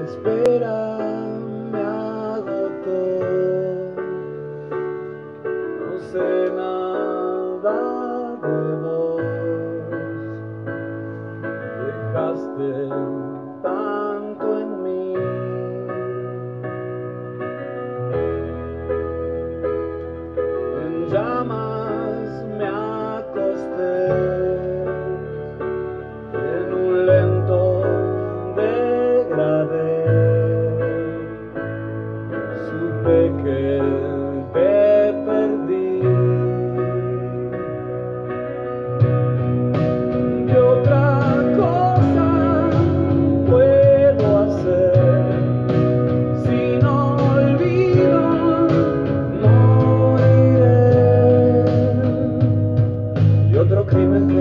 espera me agotó. No sé nada de vos. Dejaste tan Que perdí, y otra cosa puedo hacer, si no olvido, no moriré, y otro crimen.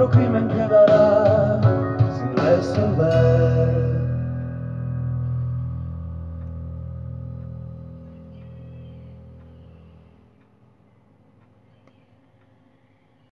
otro crimen quedará sin resolver.